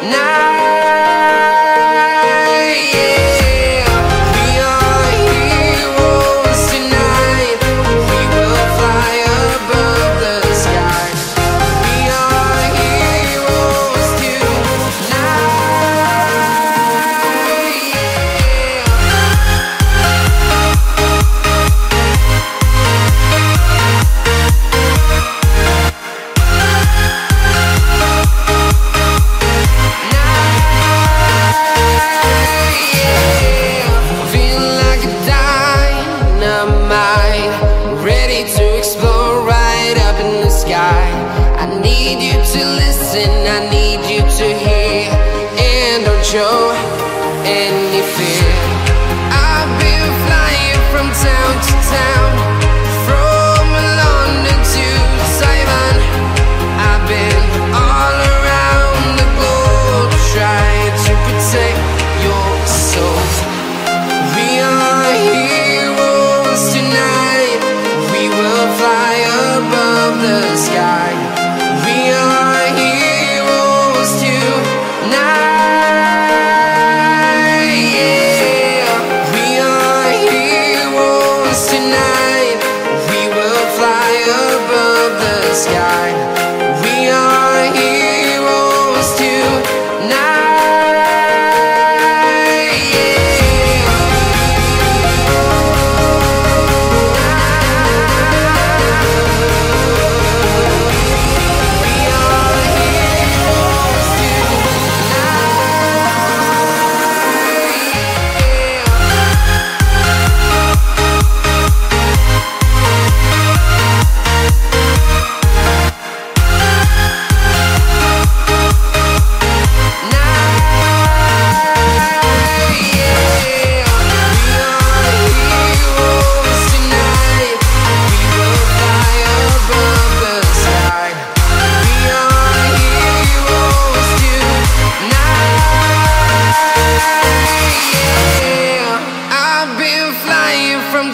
tonight. Explode right up in the sky. I need you to listen, I need you to hear, and don't show any fear.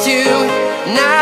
Heroes tonight. Yeah.